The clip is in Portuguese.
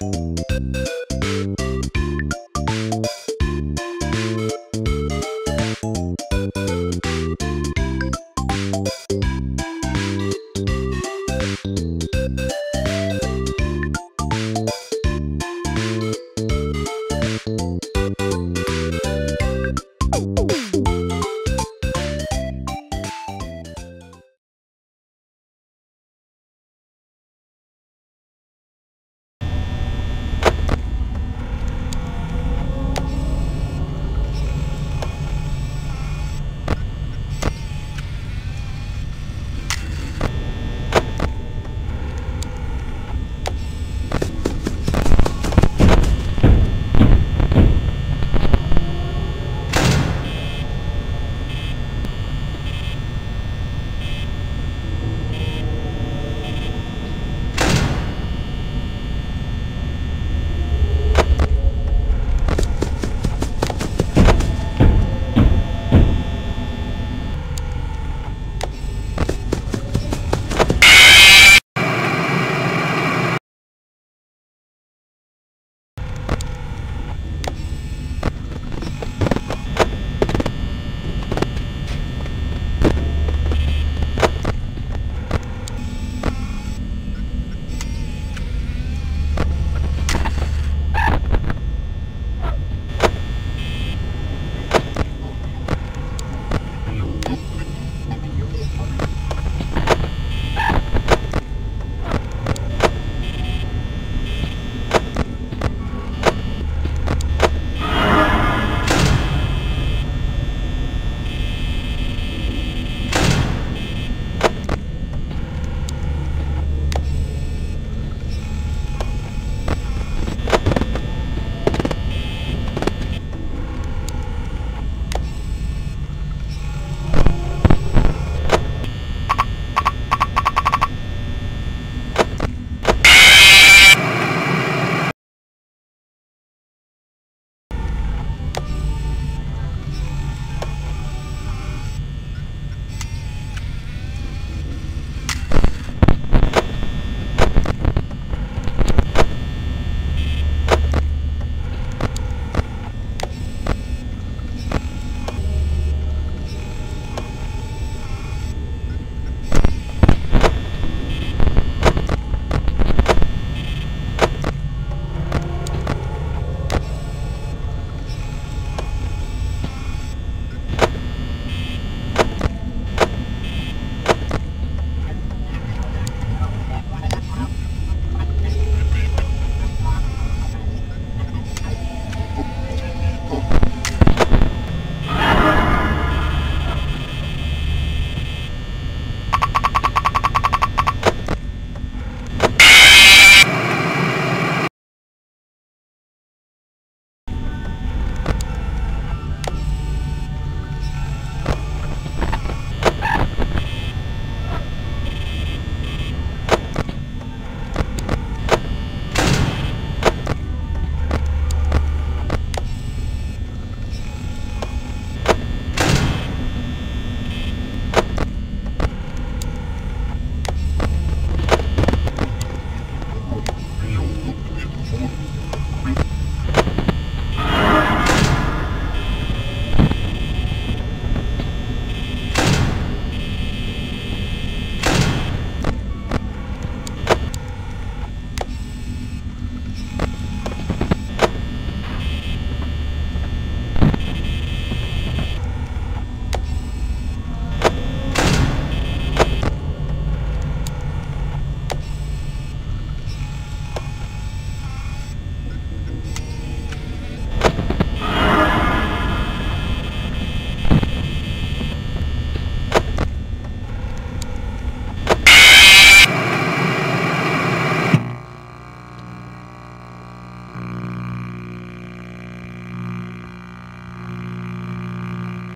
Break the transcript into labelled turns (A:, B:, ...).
A: Música